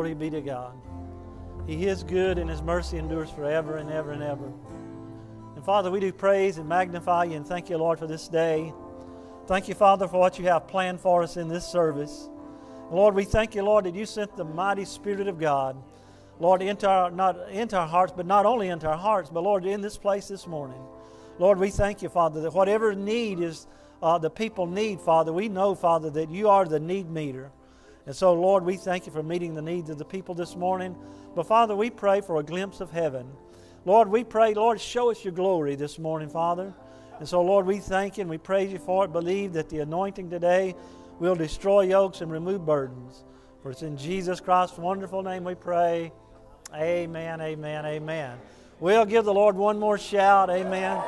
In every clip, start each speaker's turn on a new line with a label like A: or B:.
A: Glory be to God. He is good and His mercy endures forever and ever and ever. And Father, we do praise and magnify you and thank you, Lord, for this day. Thank you, Father, for what you have planned for us in this service. Lord, we thank you, Lord, that you sent the mighty Spirit of God, Lord, into our, not into our hearts, but not only into our hearts, but Lord, in this place this morning. Lord, we thank you, Father, that whatever need is uh, the people need, Father, we know, Father, that you are the need meter. And so, Lord, we thank you for meeting the needs of the people this morning. But, Father, we pray for a glimpse of heaven. Lord, we pray, Lord, show us your glory this morning, Father. And so, Lord, we thank you and we praise you for it. Believe that the anointing today will destroy yokes and remove burdens. For it's in Jesus Christ's wonderful name we pray. Amen, amen, amen. We'll give the Lord one more shout. Amen.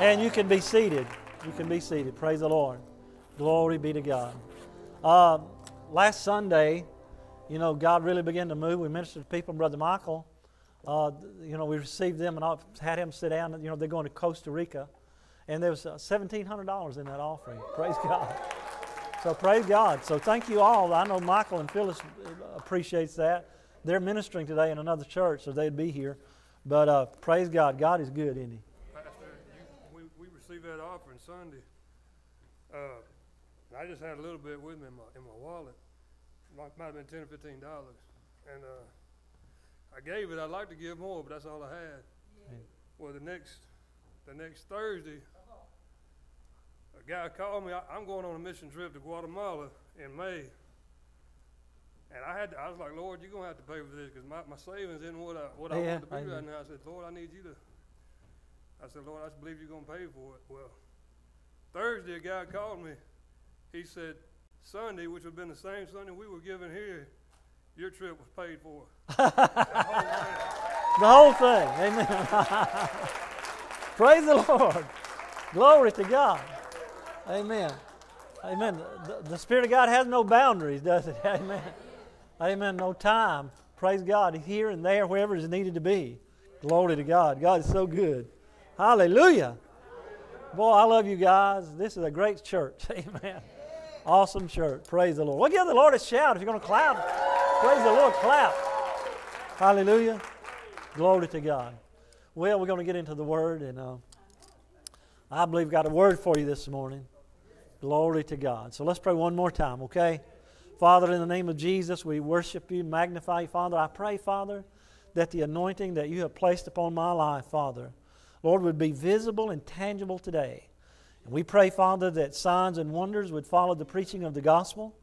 A: And you can be seated. You can be seated. Praise the Lord. Glory be to God. Uh, last Sunday, you know, God really began to move. We ministered to people, Brother Michael. Uh, you know, we received them and I had him sit down. You know, they're going to Costa Rica. And there was uh, $1,700 in that offering. Praise God. So praise God. So thank you all. I know Michael and Phyllis appreciates that. They're ministering today in another church, so they'd be here. But uh, praise God. God is good, isn't He?
B: Pastor, you, we, we received that offering Sunday. Uh, I just had a little bit with me in my, in my wallet. Might, might have been 10 or 15 dollars. And uh, I gave it. I'd like to give more, but that's all I had. Yeah. Well, the next, the next Thursday, a guy called me. I, am going on a mission trip to Guatemala in May. And I had, to, I was like, Lord, you're gonna have to pay for this because my, my savings isn't what I what yeah, I want to be right now. I said, Lord, I need you to. I said, Lord, I just believe you're gonna pay for it. Well, Thursday, a guy called me. He said, Sunday, which would have been the same Sunday we were given here, your trip was paid for. the
A: whole thing. Amen. Praise the Lord. Glory to God. Amen. Amen. The, the, Spirit of God has no boundaries, does it? Amen. Amen. No time. Praise God. Here and there, wherever is needed to be. Glory to God. God is so good. Hallelujah. Boy, I love you guys. This is a great church. Amen. Awesome shirt. Praise the Lord. Well, give the Lord a shout. If you're going to clap, praise the Lord. Clap. Hallelujah. Glory to God. Well, we're going to get into the Word, and uh, I believe got a word for you this morning. Glory to God. So let's pray one more time, okay? Father, in the name of Jesus, we worship you, magnify you, Father. I pray, Father, that the anointing that you have placed upon my life, Father, Lord, would be visible and tangible today. And we pray, Father, that signs and wonders would follow the preaching of the gospel.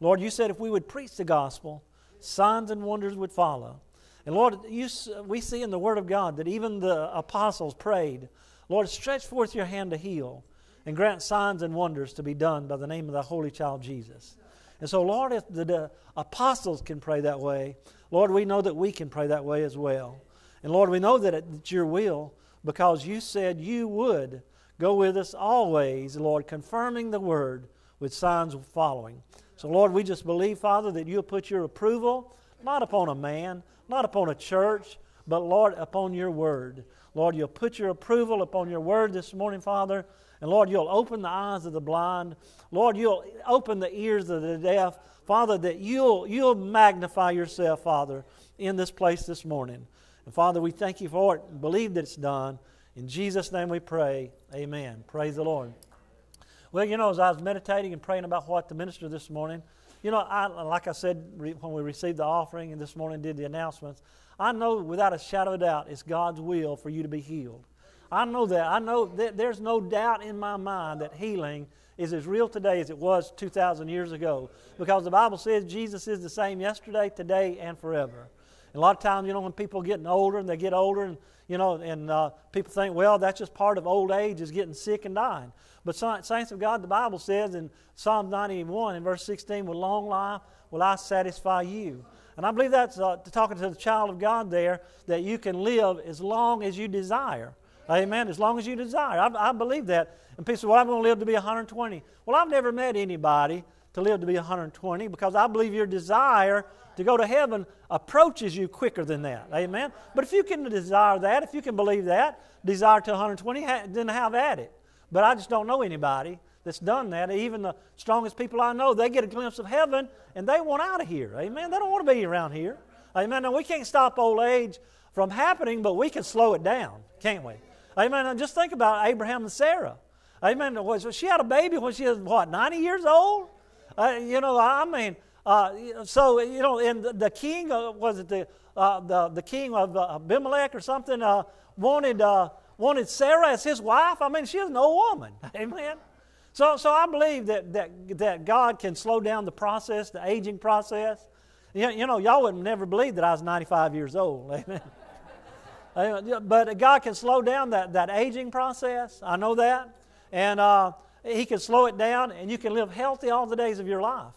A: Lord, you said if we would preach the gospel, signs and wonders would follow. And Lord, you, we see in the Word of God that even the apostles prayed, Lord, stretch forth your hand to heal and grant signs and wonders to be done by the name of the Holy Child Jesus. And so, Lord, if the, the, apostles can pray that way, Lord, we know that we can pray that way as well. And Lord, we know that it's your will because you said you would go with us always, Lord, confirming the word with signs following. So, Lord, we just believe, Father, that you'll put your approval not upon a man, not upon a church, but, Lord, upon your word. Lord, you'll put your approval upon your word this morning, Father, and Lord, you'll open the eyes of the blind. Lord, you'll open the ears of the deaf. Father, that you'll, you'll magnify yourself, Father, in this place this morning. And Father, we thank you for it and believe that it's done. In Jesus' name we pray. Amen. Praise the Lord. Well, you know, as I was meditating and praying about what to minister this morning, you know, I, like I said when we received the offering and this morning did the announcements, I know without a shadow of doubt it's God's will for you to be healed. I know that. I know that there's no doubt in my mind that healing is as real today as it was 2,000 years ago. Because the Bible says Jesus is the same yesterday, today, and forever. And a lot of times, you know, when people are getting older and they get older, and, you know, and uh, people think, well, that's just part of old age is getting sick and dying. But saints of God, the Bible says in Psalm 91 in verse 16, with long life will I satisfy you. And I believe that's uh, talking to the child of God there, that you can live as long as you desire. Amen. As long as you desire. I, I believe that. And people say, well, I'm going to live to be 120. Well, I've never met anybody to live to be 120 because I believe your desire to go to heaven approaches you quicker than that. Amen. But if you can desire that, if you can believe that, desire to 120, then have at it. But I just don't know anybody that's done that. Even the strongest people I know, they get a glimpse of heaven and they want out of here. Amen. They don't want to be around here. Amen. Now, we can't stop old age from happening, but we can slow it down, can't we? Amen. Just think about Abraham and Sarah. Amen. She had a baby when she was, what, 90 years old? Uh, you know, I mean, uh, so, you know, and the, the king, was it the, uh, the, the king of uh, Abimelech or something, uh, wanted, wanted Sarah as his wife? I mean, she was an old woman. Amen. So, so I believe that, that, that God can slow down the process, the aging process. You, you know, y'all would never believe that I was 95 years old. Amen. but God can slow down that, that aging process. I know that. And uh, He can slow it down, and you can live healthy all the days of your life.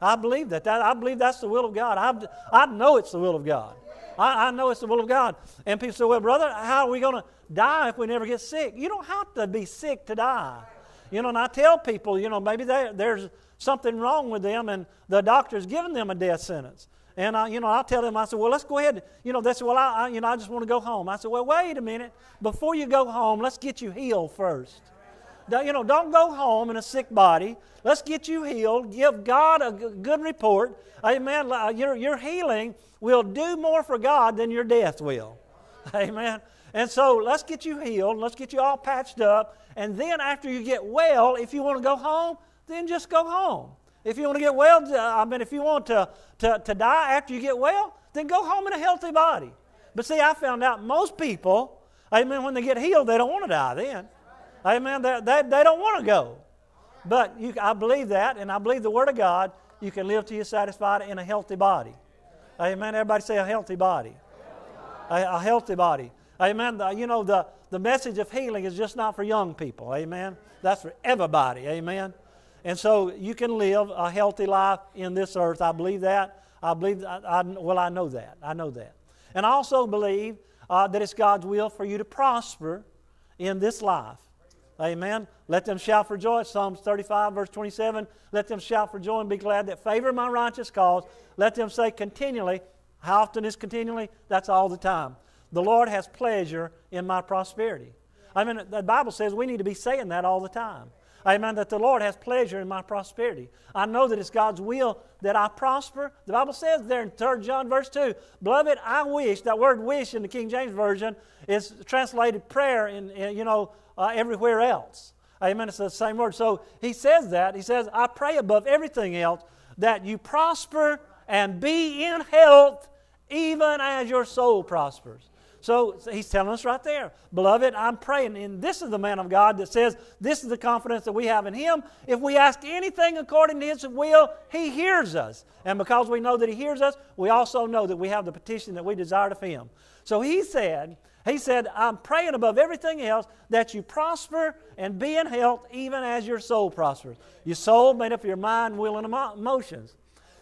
A: I believe that. that I believe that's the will of God. I, I know it's the will of God. I, I know it's the will of God. And people say, well, brother, how are we going to die if we never get sick? You don't have to be sick to die. You know, and I tell people, you know, maybe there's something wrong with them and the doctor's giving them a death sentence. And I, you know, I tell them, I said, well, let's go ahead. You know, they said, well, I, I, you know, I just want to go home. I said, well, wait a minute. Before you go home, let's get you healed first. You know, don't go home in a sick body. Let's get you healed. Give God a good report. Amen. Uh, your, your healing will do more for God than your death will. Amen. And so let's get you healed. Let's get you all patched up. And then after you get well, if you want to go home, then just go home. If you want to get well, uh, I mean, if you want to, to, to die after you get well, then go home in a healthy body. But see, I found out most people, amen, when they get healed, they don't want to die then. Amen. They, they, they don't want to go. But you, I believe that, and I believe the Word of God, you can live till you're satisfied in a healthy body. Amen. Everybody say a healthy body. A, a healthy body. Amen. The, you know, the, the message of healing is just not for young people. Amen. That's for everybody. Amen. And so you can live a healthy life in this earth. I believe that. I believe, I, I well, I know that. I know that. And I also believe uh, that it's God's will for you to prosper in this life. Amen. Let them shout for joy. Psalms 35, verse 27. Let them shout for joy and be glad that favor my righteous cause. Let them say continually. How often is continually? That's all the time. The Lord has pleasure in my prosperity. I mean, the Bible says we need to be saying that all the time. Amen. That the Lord has pleasure in my prosperity. I know that it's God's will that I prosper. The Bible says there in 3 John verse 2, Beloved, I wish, that word wish in the King James Version is translated prayer in, in you know, uh, everywhere else. Amen. It's the same word. So he says that. He says, I pray above everything else that you prosper and be in health even as your soul prospers. So he's telling us right there, beloved, I'm praying. And this is the man of God that says this is the confidence that we have in him. If we ask anything according to his will, he hears us. And because we know that he hears us, we also know that we have the petition that we desired of him. So he said, he said, I'm praying above everything else that you prosper and be in health even as your soul prospers. Your soul made up of your mind, will, and emotions.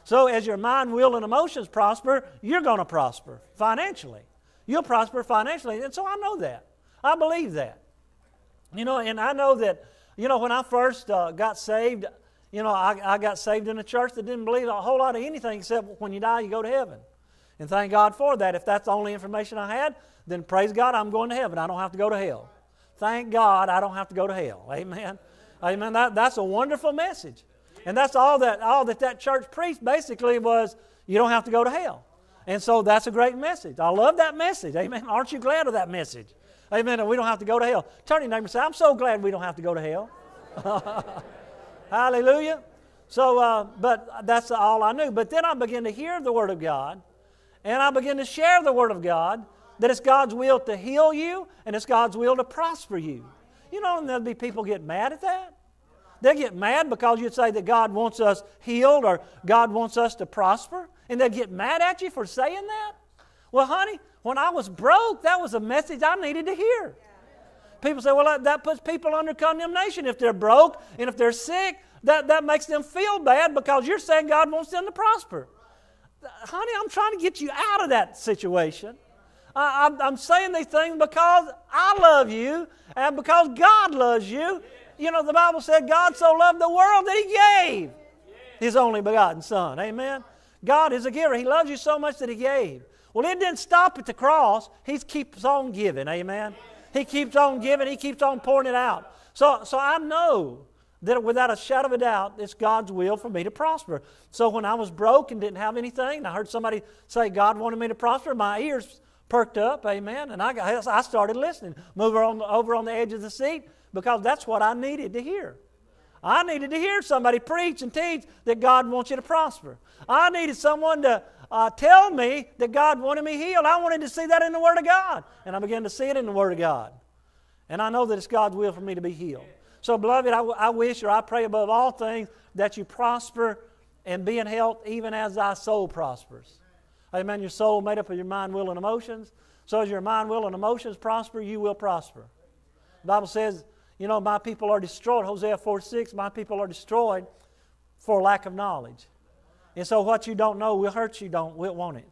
A: So as your mind, will, and emotions prosper, you're going to prosper financially you'll prosper financially. And so I know that. I believe that. You know, and I know that, you know, when I first uh, got saved, you know, I, I got saved in a church that didn't believe a whole lot of anything except when you die, you go to heaven. And thank God for that. If that's the only information I had, then praise God, I'm going to heaven. I don't have to go to hell. Thank God I don't have to go to hell. Amen. Amen. That, that's a wonderful message. And that's all that all that that church preached basically was you don't have to go to hell. And so that's a great message. I love that message. Amen. Aren't you glad of that message? Amen. we don't have to go to hell. Turn your neighbor and say, I'm so glad we don't have to go to hell. Hallelujah. So, uh, but that's all I knew. But then I began to hear the Word of God, and I begin to share the Word of God that it's God's will to heal you and it's God's will to prosper you. You know, and there'll be people get mad at that. They get mad because you say that God wants us healed or God wants us to prosper and they get mad at you for saying that? Well, honey, when I was broke, that was a message I needed to hear. People say, well, that puts people under condemnation. If they're broke and if they're sick, that, that makes them feel bad because you're saying God wants them to prosper. Honey, I'm trying to get you out of that situation. I, I'm saying these things because I love you and because God loves you. You know, the Bible said God so loved the world that He gave His only begotten Son. Amen. God is a giver. He loves you so much that He gave. Well, it didn't stop at the cross. He keeps on giving. Amen. He keeps on giving. He keeps on pouring it out. So, so I know, that without a shadow of a doubt, it's God's will for me to prosper. So when I was broke and didn't have anything, and I heard somebody say God wanted me to prosper, my ears perked up, amen, and I, got, I started listening. Move over on, over on the edge of the seat because that's what I needed to hear. I needed to hear somebody preach and teach that God wants you to prosper. I needed someone to uh, tell me that God wanted me healed. I wanted to see that in the Word of God. And I began to see it in the Word of God. And I know that it's God's will for me to be healed. So, beloved, I, I wish or I pray above all things that you prosper and be in health even as thy soul prospers. Amen. Your soul made up of your mind, will, and emotions. So as your mind, will, and emotions prosper, you will prosper. The Bible says, you know, my people are destroyed. Hosea 4 6, my people are destroyed for lack of knowledge. And so what you don't know will hurt you, don't will want it.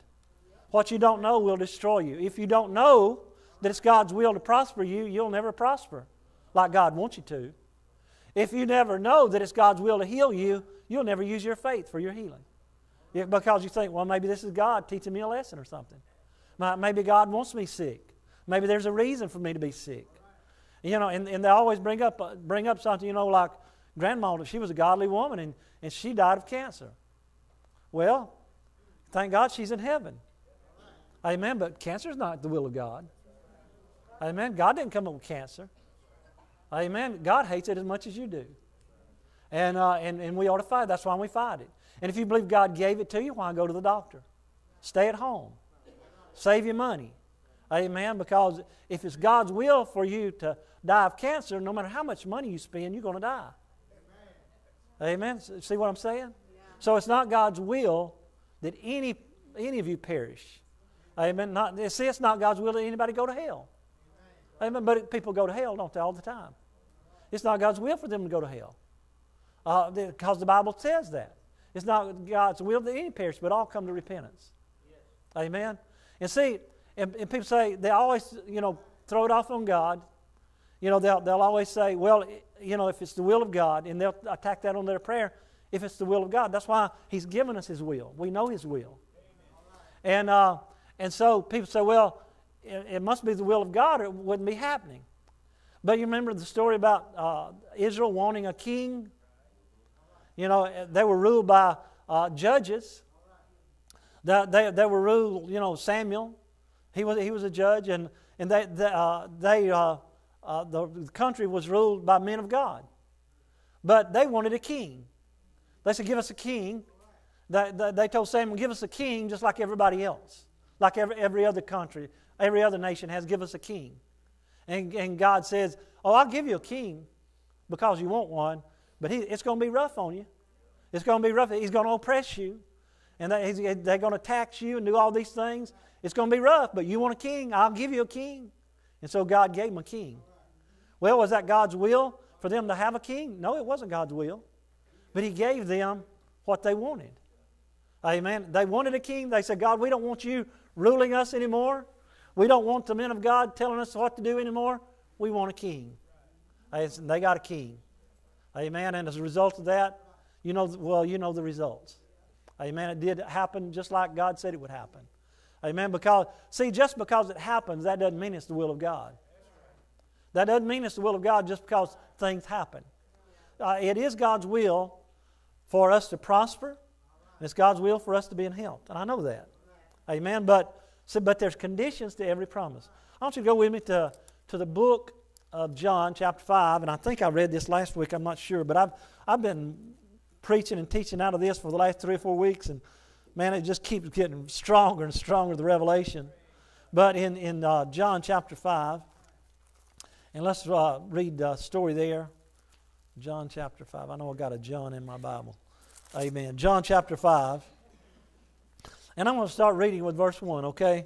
A: What you don't know will destroy you. If you don't know that it's God's will to prosper you, you'll never prosper like God wants you to. If you never know that it's God's will to heal you, you'll never use your faith for your healing. Because you think, well, maybe this is God teaching me a lesson or something. Maybe God wants me sick. Maybe there's a reason for me to be sick. You know, and, and they always bring up, uh, bring up something, you know, like grandma, she was a godly woman and, and she died of cancer. Well, thank God she's in heaven. Amen. But cancer is not the will of God. Amen. God didn't come up with cancer. Amen. God hates it as much as you do. And, uh, and, and we ought to fight. That's why we fight it. And if you believe God gave it to you, why go to the doctor? Stay at home. Save your money. Amen. Because if it's God's will for you to die of cancer, no matter how much money you spend, you're going to die. Amen. See what I'm saying? So it's not God's will that any, any of you perish. Amen. Not, see, it's not God's will that anybody go to hell. Amen. But people go to hell, don't they, all the time? It's not God's will for them to go to hell. Uh, because the Bible says that. It's not God's will that any perish, but all come to repentance. Yes. Amen. And see, and, and, people say they always, you know, throw it off on God. You know, they'll, they'll always say, well, you know, if it's the will of God, and they'll attack that on their prayer. If it's the will of God, that's why He's given us His will. We know His will. And uh, and so people say, well, it, must be the will of God, or it wouldn't be happening. But you remember the story about uh, Israel wanting a king you know, they were ruled by uh, judges. They, they, they were ruled, you know, Samuel, he was, he was a judge, and, and they, they, uh, they uh, uh, the country was ruled by men of God. But they wanted a king. They said, Give us a king. They, they, they told Samuel, Give us a king just like everybody else, like every, every other country, every other nation has, give us a king. And, and God says, Oh, I'll give you a king because you want one, but he, it's going to be rough on you. It's going to be rough. He's going to oppress you. And they, they're going to tax you and do all these things. It's going to be rough, but you want a king? I'll give you a king. And so God gave them a king. Well, was that God's will for them to have a king? No, it wasn't God's will. But He gave them what they wanted. Amen. They wanted a king. They said, God, we don't want you ruling us anymore. We don't want the men of God telling us what to do anymore. We want a king. And They got a king. Amen. And as a result of that, you know, well, you know the results. Amen. It did happen just like God said it would happen. Amen. Because, see, just because it happens, that doesn't mean it's the will of God. That doesn't mean it's the will of God just because things happen. Uh, it is God's will for us to prosper, and it's God's will for us to be in health. And I know that. Amen. But, see, but there's conditions to every promise. I want you to go with me to, to the book of John, chapter 5, and I think I read this last week, I'm not sure, but I've, I've been preaching and teaching out of this for the last three or four weeks, and man, it just keeps getting stronger and stronger, the revelation. But in, in uh, John chapter 5, and let's uh, read the story there. John chapter 5. I know I got a John in my Bible. Amen. John chapter 5. And I'm going to start reading with verse 1, okay?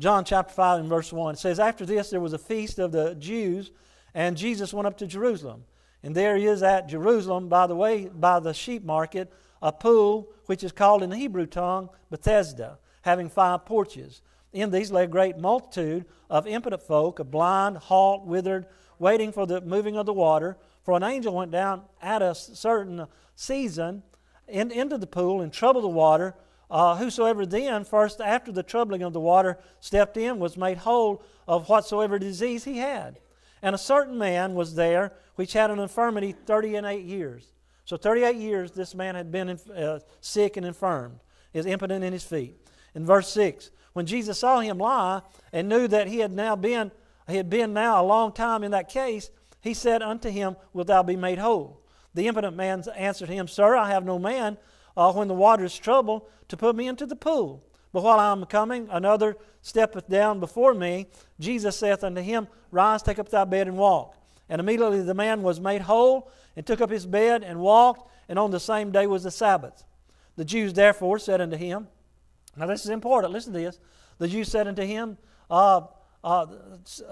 A: John chapter 5 and verse 1 it says, After this there was a feast of the Jews, and Jesus went up to Jerusalem. And there he is at Jerusalem, by the way, by the sheep market, a pool which is called in the Hebrew tongue Bethesda, having five porches. In these lay a great multitude of impotent folk, of blind, halt, withered, waiting for the moving of the water. For an angel went down at a certain season in, into the pool and troubled the water. Uh, whosoever then, first after the troubling of the water, stepped in, was made whole of whatsoever disease he had. And a certain man was there which had an infirmity thirty and eight years. So 38 years this man had been uh, sick and infirmed, is impotent in his feet. In verse 6, when Jesus saw him lie and knew that he had now been he had been now a long time in that case, he said unto him, Wilt thou be made whole? The impotent man answered him, Sir, I have no man uh, when the water is troubled to put me into the pool. But while I am coming, another steppeth down before me. Jesus saith unto him, Rise, take up thy bed, and walk. And immediately the man was made whole, and took up his bed, and walked, and on the same day was the Sabbath. The Jews therefore said unto him, Now this is important, listen to this. The Jews said unto him, uh, uh,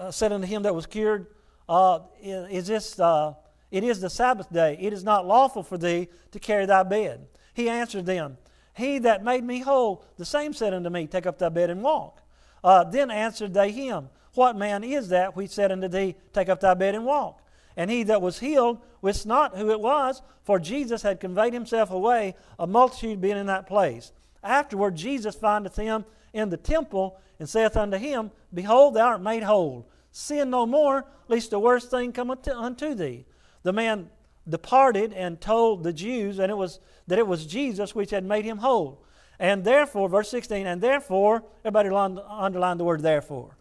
A: said unto him that was cured, uh, is this, uh, it is the Sabbath day. It is not lawful for thee to carry thy bed. He answered them, He that made me whole, the same said unto me, Take up thy bed and walk. Uh, then answered they him, What man is that which said unto thee, Take up thy bed and walk? And he that was healed wist not who it was, for Jesus had conveyed himself away, a multitude being in that place. Afterward, Jesus findeth him in the temple, and saith unto him, Behold, thou art made whole. Sin no more, lest the worst thing come unto thee. The man departed and told the Jews and it was that it was Jesus which had made him whole. And therefore, verse 16, and therefore, everybody underline the word therefore.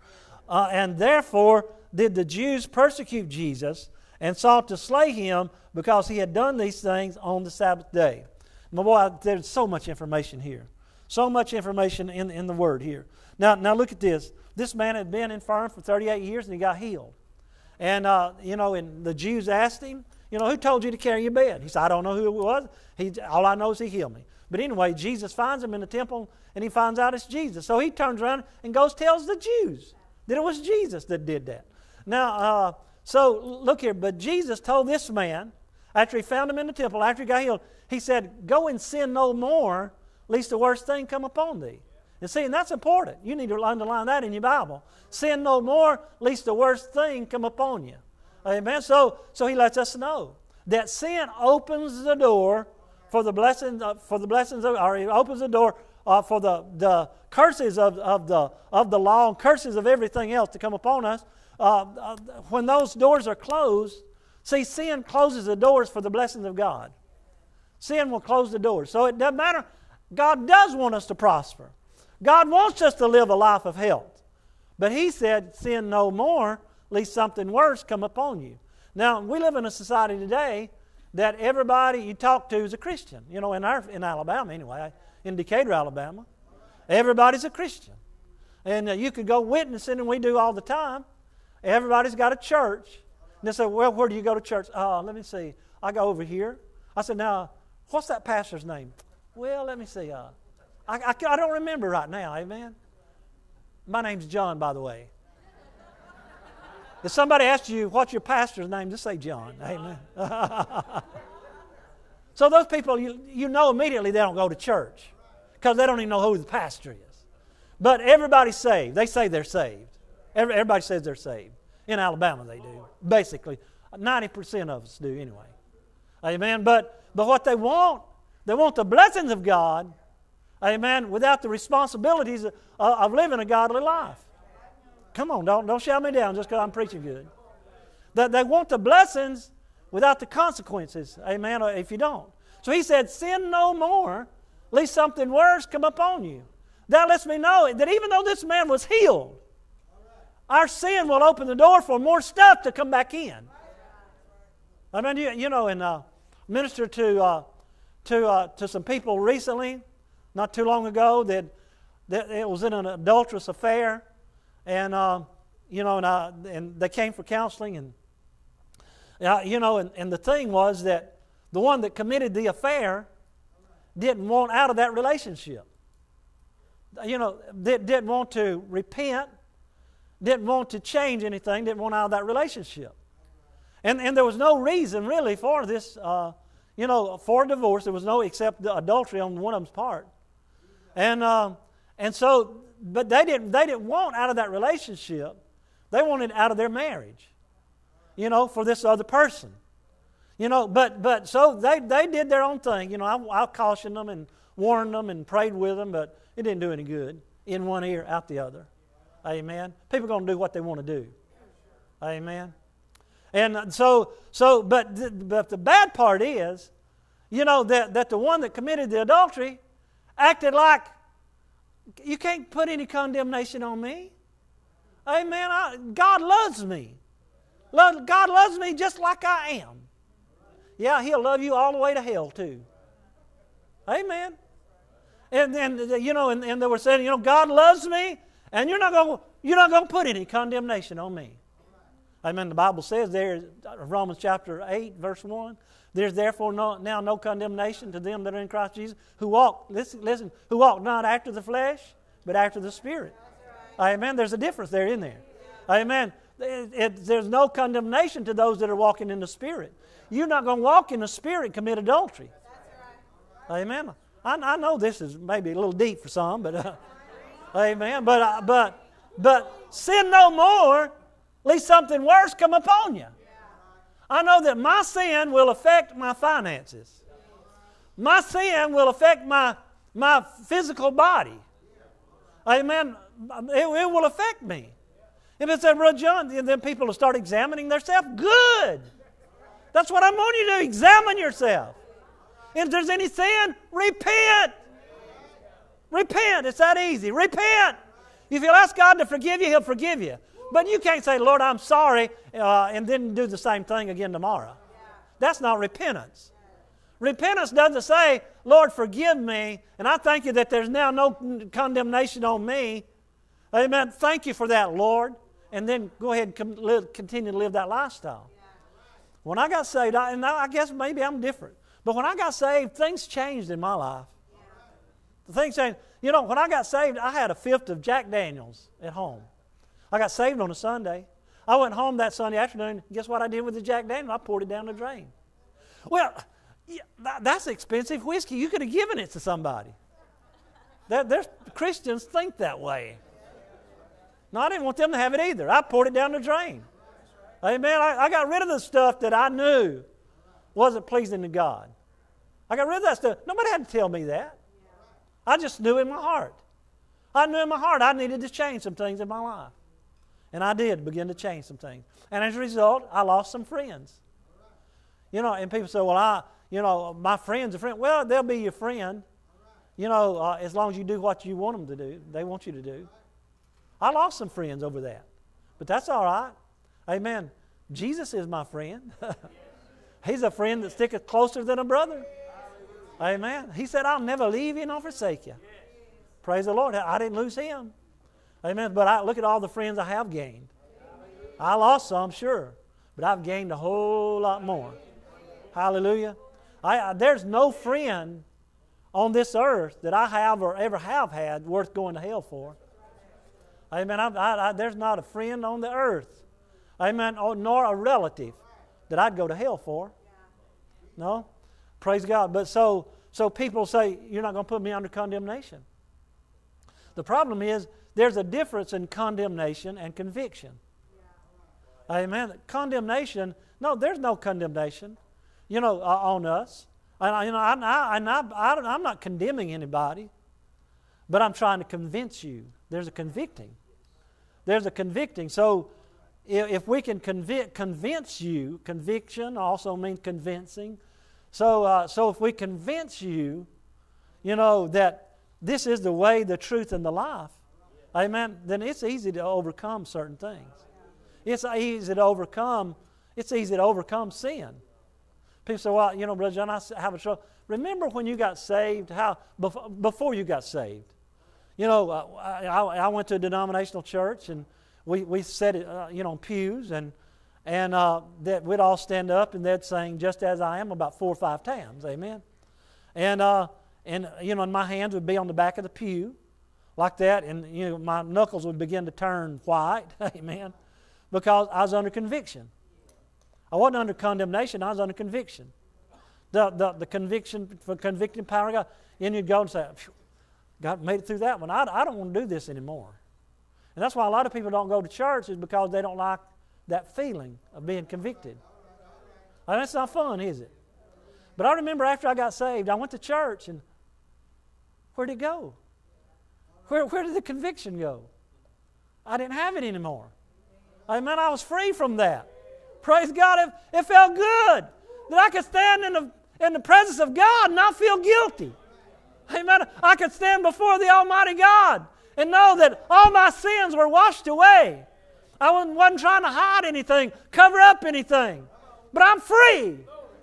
A: Uh, and therefore did the Jews persecute Jesus and sought to slay him because he had done these things on the Sabbath day. My boy, there's so much information here. So much information in, in the word here. Now, now look at this. This man had been infirm for 38 years and he got healed. And, uh, you know, and the Jews asked him, you know, who told you to carry your bed? He said, I don't know who it was. He, all I know is he healed me. But anyway, Jesus finds him in the temple and he finds out it's Jesus. So he turns around and goes tells the Jews that it was Jesus that did that. Now, uh, so look here, but Jesus told this man, after he found him in the temple, after he got healed, he said, Go and sin no more, lest the worst thing come upon thee. And see, and that's important. You need to underline that in your Bible. Sin no more, lest the worst thing come upon you. Amen. So, so he lets us know that sin opens the door for the blessings, uh, for the blessings of, or he opens the door uh, for the, the curses of, of, the, of the law and curses of everything else to come upon us. Uh, uh, when those doors are closed, see, sin closes the doors for the blessings of God. Sin will close the doors. So it doesn't matter. God does want us to prosper. God wants us to live a life of health. But He said, sin no more, lest something worse come upon you. Now, we live in a society today that everybody you talk to is a Christian. You know, in, our, in Alabama anyway, in Decatur, Alabama, everybody's a Christian. And uh, you could go witnessing, and we do all the time. Everybody's got a church. And they say, Well, where do you go to church? Oh, let me see. I go over here. I said, Now, what's that pastor's name? Well, let me see. Uh, I, I, I don't remember right now, amen. My name's John, by the way. If somebody asks you, what's your pastor's name, just say John. Amen. so those people, you, you know immediately they don't go to church because they don't even know who the pastor is. But everybody's saved. They say they're saved. Everybody says they're saved. In Alabama, they do. Basically, 90% of us do anyway. Amen. But, but what they want, they want the blessings of God, amen, without the responsibilities of, of living a godly life. Come on, don't, don't shout me down just because I'm preaching good. That they want the blessings without the consequences. Amen. If you don't. So he said, Sin no more, lest something worse come upon you. That lets me know that even though this man was healed, our sin will open the door for more stuff to come back in. I mean, you, you know, and uh, minister to uh, to uh, to some people recently, not too long ago, that, that it was in an adulterous affair, and uh, you know, and, I, and they came for counseling, and uh, you know, and, and the thing was that the one that committed the affair didn't want out of that relationship. You know, didn't want to repent, didn't want to change anything, didn't want out of that relationship. And, and there was no reason really for this, uh, you know, for divorce. There was no except the adultery on one of them's part. And, uh, and so but they didn't, they didn't want out of that relationship. They wanted out of their marriage, you know, for this other person. You know, but, but so they, they did their own thing. You know, I, I cautioned them and warned them and prayed with them, but it didn't do any good. In one ear, out the other. Amen. People are going to do what they want to do. Amen. And so, so but, the, but the bad part is, you know, that, that the one that committed the adultery acted like, you can't put any condemnation on me. Amen. I, God loves me. Love, God loves me just like I am. Yeah, He'll love you all the way to hell, too. Amen. And then, you know, and, and they were saying, you know, God loves me, and you're not going you're not going to put any condemnation on me. Amen. The Bible says there, Romans chapter 8, verse 1, there's therefore no, now no condemnation to them that are in Christ Jesus, who walk, listen, listen, who walk not after the flesh, but after the Spirit. Right. Amen. There's a difference there in there. Amen. It, it, there's no condemnation to those that are walking in the Spirit. You're not going to walk in the Spirit and commit adultery. Right. Amen. I, I, know this is maybe a little deep for some, but uh, amen. But uh, but but sin no more lest something worse come upon you. I know that my sin will affect my finances. My sin will affect my, my physical body. Amen. It, it will affect me. If it's said, Brother John, then people will start examining themselves. Good. That's what I want you to examine yourself. If there's any sin, repent. Repent. It's that easy. Repent. If you'll ask God to forgive you, He'll forgive you. But you can't say, Lord, I'm sorry, uh, and then do the same thing again tomorrow. That's not repentance. Repentance doesn't say, Lord, forgive me, and I thank you that there's now no condemnation on me. Amen. Thank you for that, Lord. And then go ahead and live, continue to live that lifestyle. When I got saved, I, and I guess maybe I'm different, but when I got saved, things changed in my life. The things changed. You know, when I got saved, I had a fifth of Jack Daniels at home. I got saved on a Sunday. I went home that Sunday afternoon. Guess what I did with the Jack Daniel? I poured it down the drain. Well, yeah, that, that's expensive whiskey. You could have given it to somebody. There, there's, Christians think that way. No, I didn't want them to have it either. I poured it down the drain. Amen. I, I got rid of the stuff that I knew wasn't pleasing to God. I got rid of that stuff. Nobody had to tell me that. I just knew in my heart. I knew in my heart I needed to change some things in my life. And I did begin to change some things. And as a result, I lost some friends. You know, and people say, well, I, you know, my friend's a friend. Well, they'll be your friend, you know, uh, as long as you do what you want them to do, they want you to do. I lost some friends over that. But that's all right. Amen. Jesus is my friend. He's a friend that sticketh closer than a brother. Amen. He said, I'll never leave you nor forsake you. Praise the Lord. I didn't lose him. Amen. But I, look at all the friends I have gained. I lost some, sure, but I've gained a whole lot more. Hallelujah. I, I, there's no friend on this earth that I have or ever have had worth going to hell for. Amen. I, there's not a friend on the earth, amen, or, nor a relative that I'd go to hell for. No? Praise God. But so, so people say, You're not going to put me under condemnation. The problem is, there's a difference in condemnation and conviction. Amen. Condemnation, no, there's no condemnation, you know, uh, on us. And, you know, I, I, I, I'm not condemning anybody, but I'm trying to convince you. There's a convicting. There's a convicting. So if, we can convict, convince you, conviction also means convincing. So, uh, so if we convince you, you know, that this is the way, the truth, and the life, Amen. Then it's easy to overcome certain things. It's easy to overcome. It's easy to overcome sin. People say, "Well, you know, Brother John, I have a trouble." Remember when you got saved? How before you got saved? You know, uh, I, I went to a denominational church and we we sat uh, you know, on pews and and uh, that we'd all stand up and they'd sing "Just as I Am" about four or five times. Amen. And uh, and you know, and my hands would be on the back of the pew like that, and you know, my knuckles would begin to turn white. Amen. Because I was under conviction. I wasn't under condemnation, I was under conviction. The, the, the conviction for convicting power of God. And you'd go and say, God made it through that one. I, I don't want to do this anymore. And that's why a lot of people don't go to church is because they don't like that feeling of being convicted. And that's not fun, is it? But I remember after I got saved, I went to church and where'd it go? Where, where did the conviction go? I didn't have it anymore. Amen. I was free from that. Praise God. It, it felt good that I could stand in the, in the presence of God and not feel guilty. Amen. I could stand before the Almighty God and know that all my sins were washed away. I wasn't, wasn't trying to hide anything, cover up anything. But I'm free.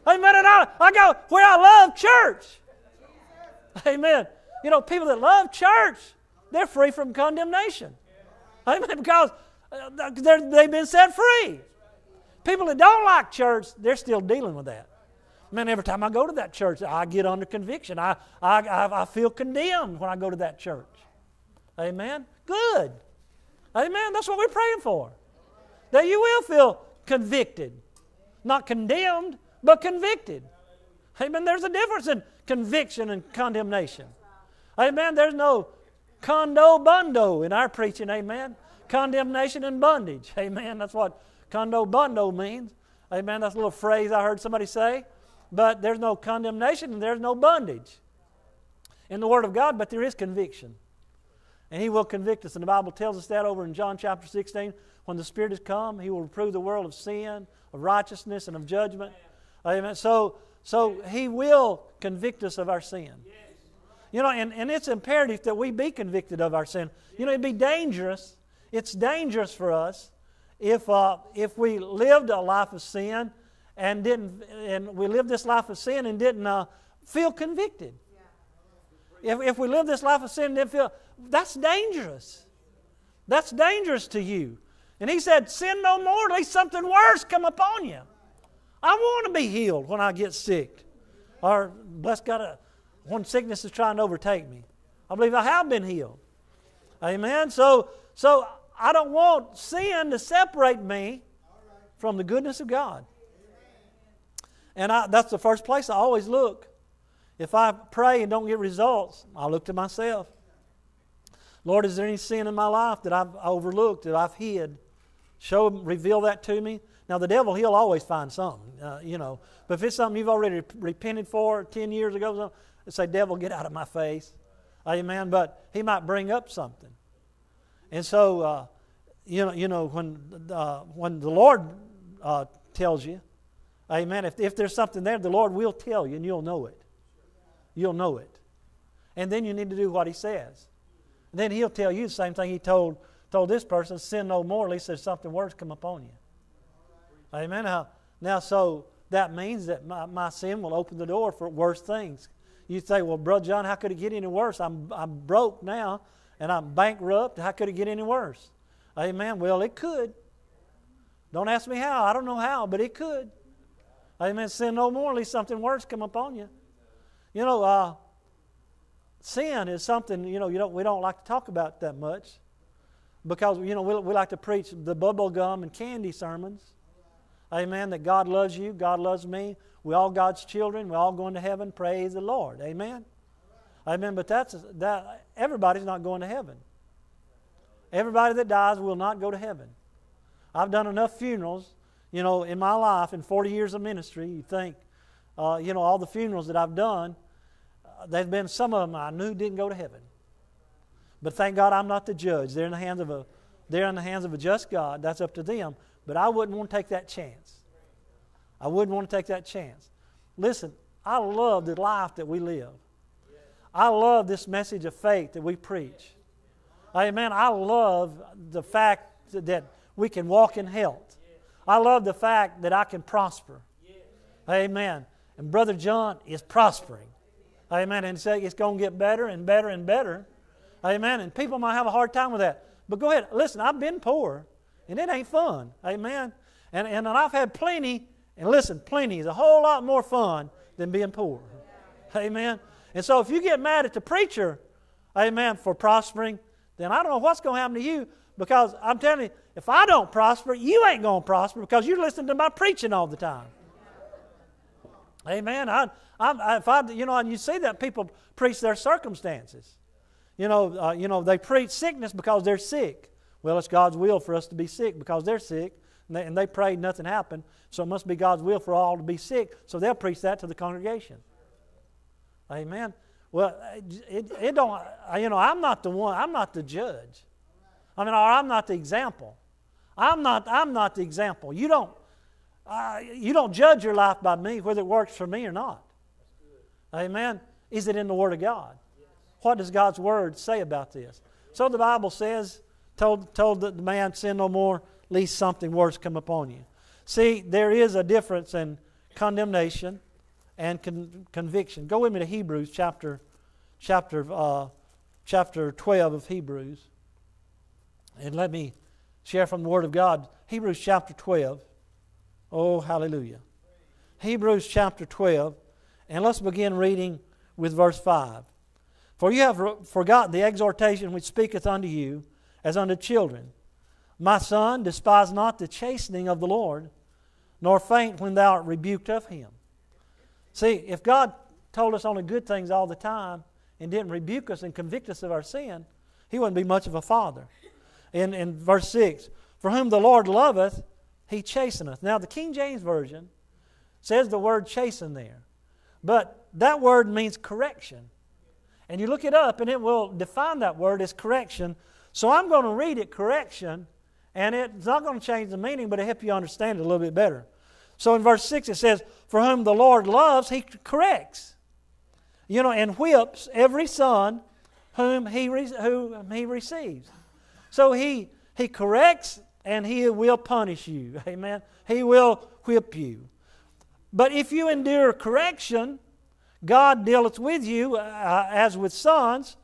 A: Amen. And I, I go where I love church. Amen. You know, people that love church, they're free from condemnation. Amen. Because uh, they've been set free. People that don't like church, they're still dealing with that. Man, every time I go to that church, I get under conviction. I, I, I, I feel condemned when I go to that church. Amen. Good. Amen. That's what we're praying for. That you will feel convicted. Not condemned, but convicted. Amen. There's a difference in conviction and condemnation. Amen. There's no condo bundo in our preaching. Amen. Condemnation and bondage. Amen. That's what condo bundo means. Amen. That's a little phrase I heard somebody say. But there's no condemnation and there's no bondage in the Word of God, but there is conviction. And He will convict us. And the Bible tells us that over in John chapter 16. When the Spirit has come, He will reprove the world of sin, of righteousness, and of judgment. Amen. So, so He will convict us of our sin. You know, and, and it's imperative that we be convicted of our sin. You know, it'd be dangerous. It's dangerous for us if, uh, if we lived a life of sin and didn't, and we lived this life of sin and didn't uh, feel convicted. If, if we live this life of sin and didn't feel, that's dangerous. That's dangerous to you. And he said, Sin no more, lest something worse come upon you. I want to be healed when I get sick. Or, bless God, uh, when sickness is trying to overtake me. I believe I have been healed. Amen. So, so I don't want sin to separate me from the goodness of God. And I, that's the first place I always look. If I pray and don't get results, I look to myself. Lord, is there any sin in my life that I've overlooked, that I've hid? Show, reveal that to me. Now, the devil, he'll always find something, uh, you know. But if it's something you've already repented for 10 years ago, say, devil, get out of my face. Amen. But he might bring up something. And so, uh, you know, you know when, uh, when the Lord uh, tells you, amen, if, if there's something there, the Lord will tell you and you'll know it. You'll know it. And then you need to do what he says. And then he'll tell you the same thing he told, told this person, sin no more, least there's something worse come upon you. Amen. Now, now so that means that my, my sin will open the door for worse things. You say, well, Brother John, how could it get any worse? I'm, I'm broke now and I'm bankrupt. How could it get any worse? Amen. Well, it could. Don't ask me how. I don't know how, but it could. Amen. Sin no more, at least something worse come upon you. You know, uh, sin is something, you know, you don't, we don't like to talk about that much because, you know, we, we like to preach the bubble gum and candy sermons. Amen. That God loves you, God loves me. We're all God's children. We're all going to heaven. Praise the Lord. Amen. Amen. But that's that. Everybody's not going to heaven. Everybody that dies will not go to heaven. I've done enough funerals, you know, in my life in 40 years of ministry. You think, uh, you know, all the funerals that I've done, uh, there's been some of them I knew didn't go to heaven. But thank God I'm not the judge. They're in the hands of a, they're in the hands of a just God. That's up to them. But I wouldn't want to take that chance. I wouldn't want to take that chance. Listen, I love the life that we live. I love this message of faith that we preach. Amen. I love the fact that we can walk in health. I love the fact that I can prosper. Amen. And Brother John is prospering. Amen. And say it's going to get better and better and better. Amen. And people might have a hard time with that. But go ahead. Listen, I've been poor, and it ain't fun. Amen. And, and I've had plenty and listen, plenty is a whole lot more fun than being poor. Amen. And so if you get mad at the preacher, amen, for prospering, then I don't know what's going to happen to you because I'm telling you, if I don't prosper, you ain't going to prosper because you're listening to my preaching all the time. Amen. I, I, if I, you know, and you see that people preach their circumstances. You know, uh, you know, they preach sickness because they're sick. Well, it's God's will for us to be sick because they're sick, and they, and they prayed, nothing happened. So it must be God's will for all to be sick. So they'll preach that to the congregation. Amen. Well, it, it don't, you know, I'm not the one, I'm not the judge. I mean, I'm not the example. I'm not, I'm not the example. You don't, uh, you don't judge your life by me, whether it works for me or not. Amen. Is it in the Word of God? What does God's Word say about this? So the Bible says, told, told the man, sin no more, lest something worse come upon you. See, there is a difference in condemnation and con- conviction. Go with me to Hebrews chapter, chapter, uh, chapter 12 of Hebrews. And let me share from the Word of God. Hebrews chapter 12. Oh, hallelujah. Hebrews chapter 12. And let's begin reading with verse 5. For you have forgotten the exhortation which speaketh unto you as unto children. My son, despise not the chastening of the Lord, nor faint when thou art rebuked of him. See, if God told us only good things all the time and didn't rebuke us and convict us of our sin, he wouldn't be much of a father. In, in verse 6, for whom the Lord loveth, he chasteneth. Now, the King James Version says the word chasten there, but that word means correction. And you look it up, and it will define that word as correction. So I'm going to read it correction, and it's not going to change the meaning, but it'll help you understand it a little bit better. So in verse 6 it says, For whom the Lord loves, he corrects. You know, and whips every son whom he, whom he receives. So he, he corrects and he will punish you. Amen. He will whip you. But if you endure correction, God dealeth with you uh, as with sons.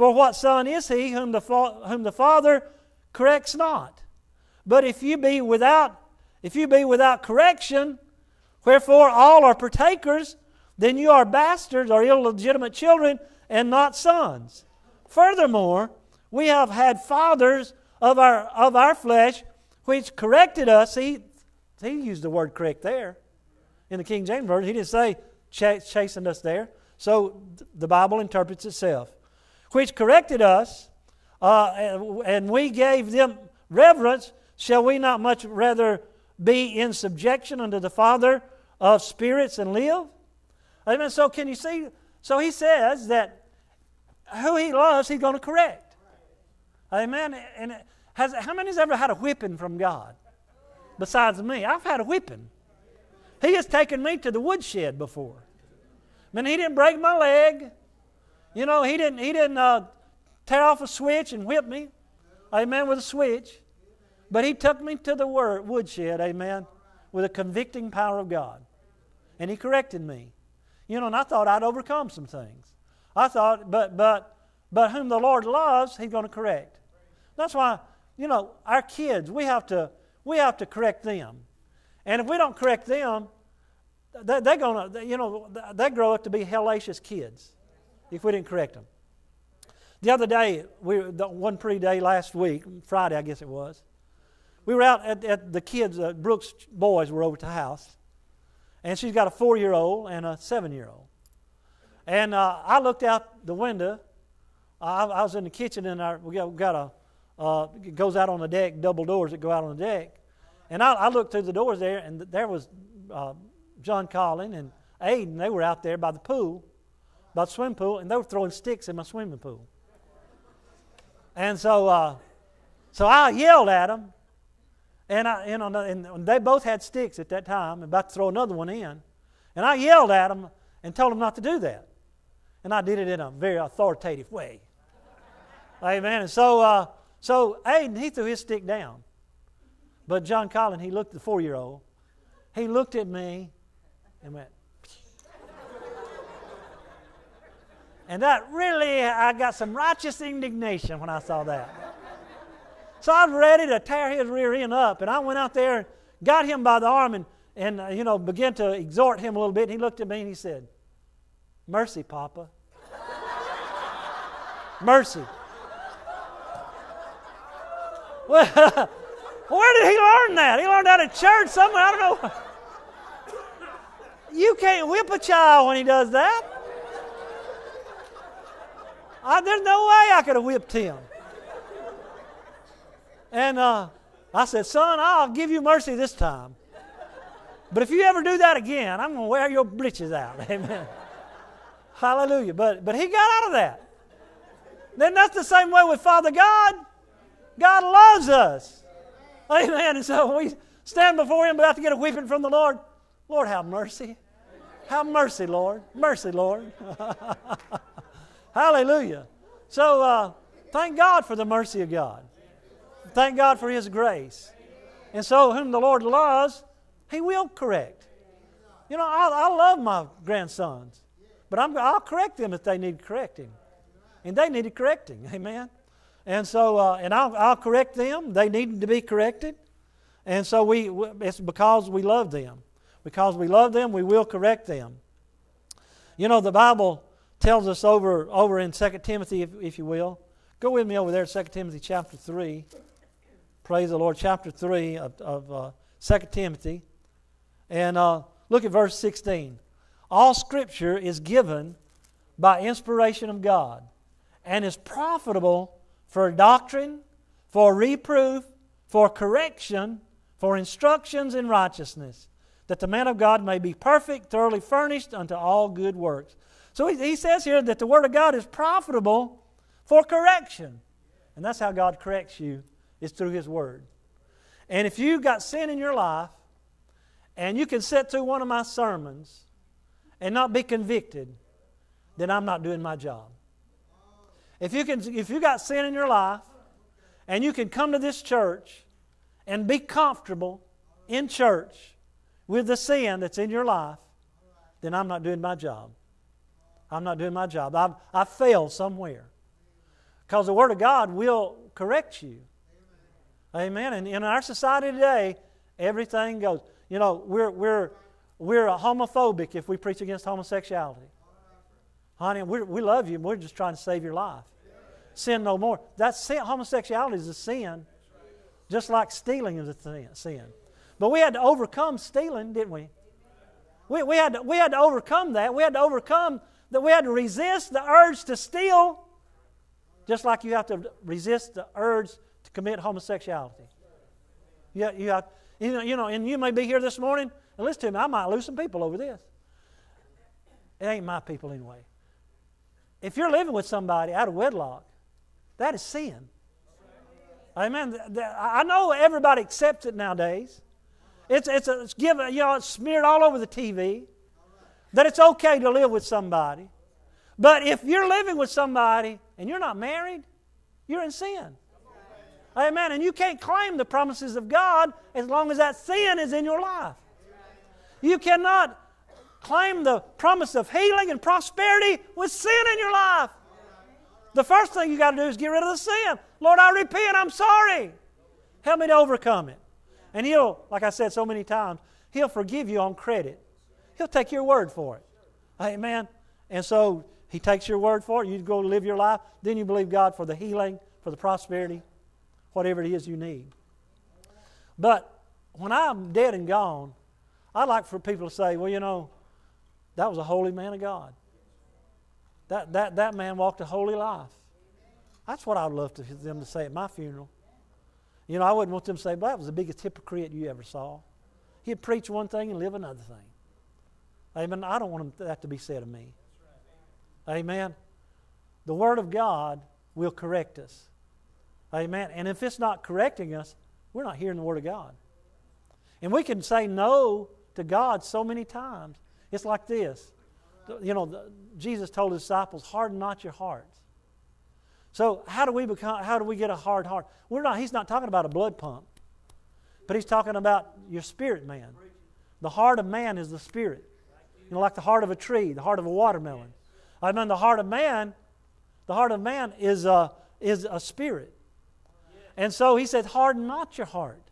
A: For what son is he whom the, fa- whom the Father corrects not? But if you be without, if you be without correction, wherefore all are partakers, then you are bastards or illegitimate children and not sons. Furthermore, we have had fathers of our, of our flesh which corrected us. He, he used the word correct there in the King James Version. He didn't say ch- chastened us there. So the Bible interprets itself. Which corrected us, uh, and we gave them reverence. Shall we not much rather be in subjection unto the Father of spirits and live? Amen. So can you see? So he says that who he loves, he's going to correct. Amen. And has, how many has ever had a whipping from God? Besides me, I've had a whipping. He has taken me to the woodshed before. I mean, he didn't break my leg. You know, he didn't, he didn't uh, tear off a switch and whip me. Amen, with a switch. But he took me to the word, woodshed, amen, with a convicting power of God. And he corrected me. You know, and I thought I'd overcome some things. I thought, but, but, but whom the Lord loves, he's going to correct. That's why, you know, our kids, we have to, we have to correct them. And if we don't correct them, they're going to, you know, they grow up to be hellacious kids if we didn't correct them. The other day, we, the one pretty day last week, Friday, I guess it was, we were out at, at the kids, uh, Brooks' boys were over at the house, and she's got a four year old and a seven year old. And uh, I looked out the window. I, I, was in the kitchen, and our, we got, we got a, uh, it goes out on the deck, double doors that go out on the deck. And I, I looked through the doors there, and there was uh, John Collin and Aiden. They were out there by the pool, by the swimming pool, and they were throwing sticks in my swimming pool. And so, uh, so I yelled at them, and I, you know, and they both had sticks at that time, about to throw another one in, and I yelled at them and told them not to do that, and I did it in a very authoritative way. Amen. And so, uh, so Aiden he threw his stick down, but John Collin he looked at the four-year-old, he looked at me, and went. And that really, I got some righteous indignation when I saw that. So I was ready to tear his rear end up, and I went out there, and got him by the arm, and, and uh, you know, began to exhort him a little bit. And he looked at me and he said, Mercy, Papa. Mercy. Well, where did he learn that? He learned that at church somewhere. I don't know. You can't whip a child when he does that. I, there's no way I could have whipped him. And uh, I said, Son, I'll give you mercy this time. But if you ever do that again, I'm going to wear your breeches out. Amen. Hallelujah. But, but he got out of that. Then that's the same way with Father God. God loves us. Amen. And so we stand before Him about to get a whipping from the Lord. Lord, have mercy. Have mercy, Lord. Mercy, Lord. Hallelujah. So uh, thank God for the mercy of God. Thank God for His grace. And so, whom the Lord loves, He will correct. You know, I, I love my grandsons, but I'm, I'll correct them if they need correcting. And they needed correcting. Amen. And so, uh, and I'll, I'll correct them. They need to be corrected. And so, we, it's because we love them. Because we love them, we will correct them. You know, the Bible tells us over, over in 2 Timothy, if, if you will. Go with me over there, 2 Timothy chapter 3. Praise the Lord, chapter 3 of, of uh, 2 Timothy. And uh, look at verse 16. All Scripture is given by inspiration of God and is profitable for doctrine, for reproof, for correction, for instructions in righteousness, that the man of God may be perfect, thoroughly furnished unto all good works. So he, he says here that the Word of God is profitable for correction. And that's how God corrects you, is through His Word. And if you've got sin in your life, and you can sit through one of my sermons and not be convicted, then I'm not doing my job. If you can, if you got sin in your life, and you can come to this church and be comfortable in church with the sin that's in your life, then I'm not doing my job. I'm not doing my job. I've, I failed somewhere. Because the Word of God will correct you. Amen. And in our society today, everything goes. You know, we're, we're, we're homophobic if we preach against homosexuality. Honey, we we love you, we're just trying to save your life. Sin no more. That's sin. Homosexuality is a sin, just like stealing is a sin. But we had to overcome stealing, didn't we? We, we, had to, we had to overcome that. We had to overcome that we had to resist the urge to steal, just like you have to resist the urge to commit homosexuality. You, you, have, you, know, you know, and you may be here this morning, and listen to me, I might lose some people over this. It ain't my people anyway. If you're living with somebody out of wedlock, that is sin. Amen. I know everybody accepts it nowadays. It's, it's, a, it's you know, it's smeared all over the TV that it's okay to live with somebody. But if you're living with somebody and you're not married, you're in sin. Amen. And you can't claim the promises of God as long as that sin is in your life. You cannot claim the promise of healing and prosperity with sin in your life. The first thing you got to do is get rid of the sin. Lord, I repent. I'm sorry. Help me to overcome it. And He'll, like I said so many times, He'll forgive you on credit. He'll take your word for it. Amen. And so He takes your word for it. You go live your life. Then you believe God for the healing, for the prosperity, whatever it is you need. But when I'm dead and gone, I'd like for people to say, well, you know, that was a holy man of God. That, that, that man walked a holy life. That's what I'd love to them to say at my funeral. You know, I wouldn't want them to say, well, that was the biggest hypocrite you ever saw. He'd preach one thing and live another thing. Amen. I don't want that to be said of me. Amen. The Word of God will correct us. Amen. And if it's not correcting us, we're not hearing the Word of God. And we can say no to God so many times. It's like this. You know, Jesus told his disciples, harden not your hearts. So how do we become how do we get a hard heart? We're not he's not talking about a blood pump. But he's talking about your spirit man. The heart of man is the spirit. You know, like the heart of a tree, the heart of a watermelon. I mean the heart of man, the heart of man is a, is a spirit. And so he said, harden not your heart.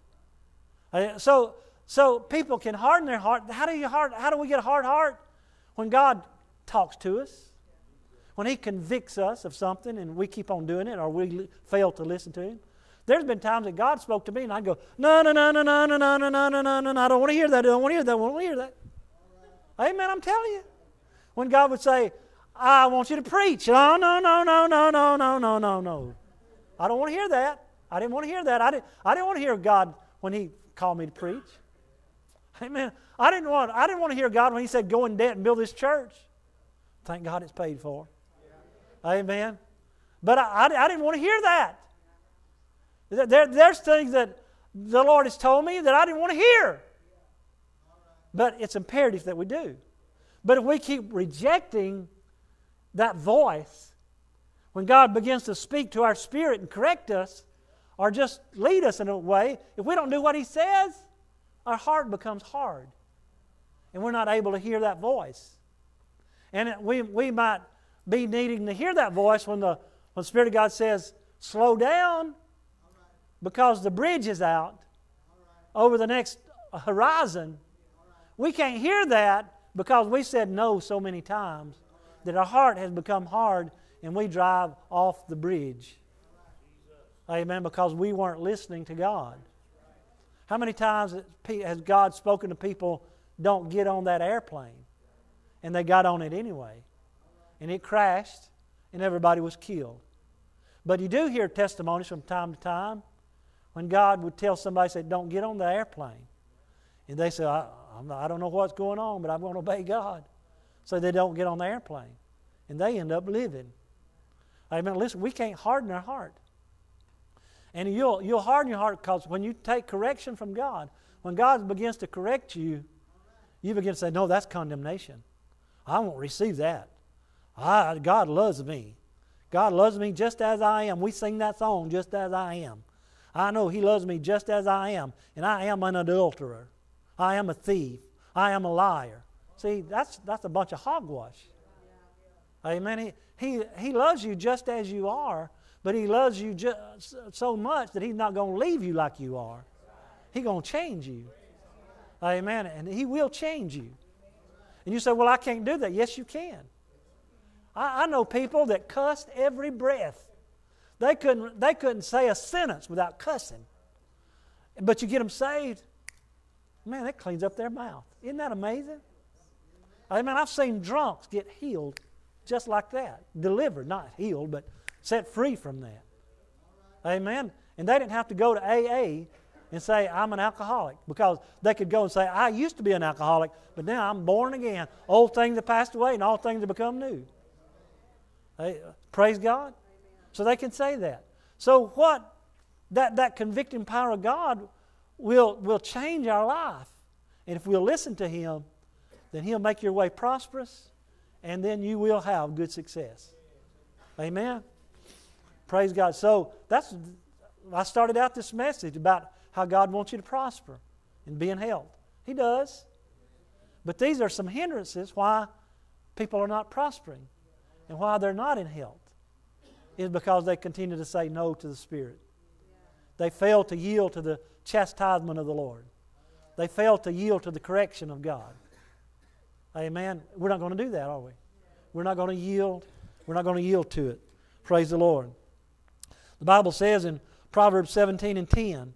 A: Uh, so, so people can harden their heart. How do, you hard, how do we get a hard heart? When God talks to us, when He convicts us of something and we keep on doing it or we fail to listen to Him. There's been times that God spoke to me and I'd go, no, no, no, no, no, no, no, no, no, no, no, no, I don't want to hear that. I don't want to hear that. I don't want to hear that. Amen, I'm telling you. When God would say, I want you to preach. Oh, no, no, no, no, no, no, no, no, no. I don't want to hear that. I didn't want to hear that. I didn't, I didn't want to hear God when He called me to preach. Amen. I didn't want, I didn't want to hear God when He said, go in debt and build this church. Thank God it's paid for. Amen. But I, I, I, didn't want to hear that. There, there's things that the Lord has told me that I didn't want to hear. But it's imperative that we do. But if we keep rejecting that voice, when God begins to speak to our spirit and correct us, or just lead us in a way, if we don't do what He says, our heart becomes hard. And we're not able to hear that voice. And we, we might be needing to hear that voice when the, when the Spirit of God says, slow down because the bridge is out over the next horizon. We can't hear that because we said no so many times that our heart has become hard and we drive off the bridge. Amen. Because we weren't listening to God. How many times has God spoken to people, don't get on that airplane? And they got on it anyway. And it crashed, and everybody was killed. But you do hear testimonies from time to time when God would tell somebody, say, don't get on the airplane. And they say, I, not, I don't know what's going on, but I'm going to obey God. So they don't get on the airplane. And they end up living. Amen. Listen, we can't harden our heart. And you'll, you'll harden your heart because when you take correction from God, when God begins to correct you, you begin to say, No, that's condemnation. I won't receive that. I, God loves me. God loves me just as I am. We sing that song, Just As I Am. I know He loves me just as I am, and I am an adulterer. I am a thief. I am a liar. See, that's, that's a bunch of hogwash. Amen. He, he, he loves you just as you are, but He loves you just so much that He's not going to leave you like you are. He's going to change you. Amen. And He will change you. And you say, Well, I can't do that. Yes, you can. I, I know people that cussed every breath. They couldn't, they couldn't say a sentence without cussing. But you get them saved, man, that cleans up their mouth. Isn't that amazing? I mean, I've seen drunks get healed just like that. Delivered, not healed, but set free from that. Amen. And they didn't have to go to AA and say, I'm an alcoholic, because they could go and say, I used to be an alcoholic, but now I'm born again. Old things have passed away, and all things have become new. Hey, uh, praise God. So they can say that. So what? That, that convicting power of God will, will change our life. And if we'll listen to Him, then He'll make your way prosperous and then you will have good success. Amen. Praise God. So that's I started out this message about how God wants you to prosper and be in health. He does. But these are some hindrances why people are not prospering and why they're not in health. Is because they continue to say no to the Spirit. They fail to yield to the chastisement of the Lord. They fail to yield to the correction of God. Amen. We're not going to do that, are we? We're not going to yield. We're not going to yield to it. Praise the Lord. The Bible says in Proverbs 17 and 10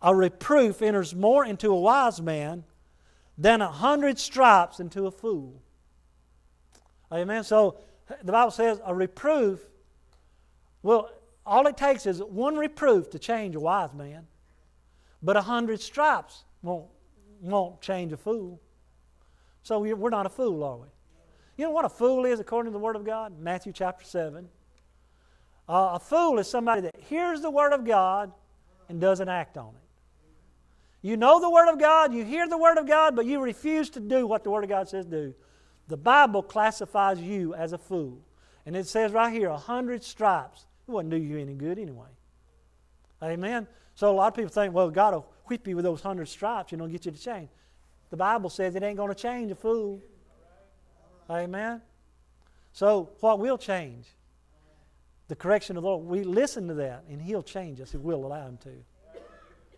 A: a reproof enters more into a wise man than a hundred stripes into a fool. Amen. So the Bible says a reproof, well, all it takes is one reproof to change a wise man, but a hundred stripes won't, won't change a fool. So we're not a fool, are we? You know what a fool is according to the Word of God? Matthew chapter 7. Uh, a fool is somebody that hears the Word of God and doesn't act on it. You know the Word of God, you hear the Word of God, but you refuse to do what the Word of God says do. The Bible classifies you as a fool. And it says right here, a hundred stripes. It wouldn't do you any good anyway. Amen? So a lot of people think, well, God will whip you with those hundred stripes, you know, get you to change. The Bible says it ain't going to change a fool. Amen. So what will change? The correction of the Lord. We listen to that, and He'll change us if we'll allow Him to.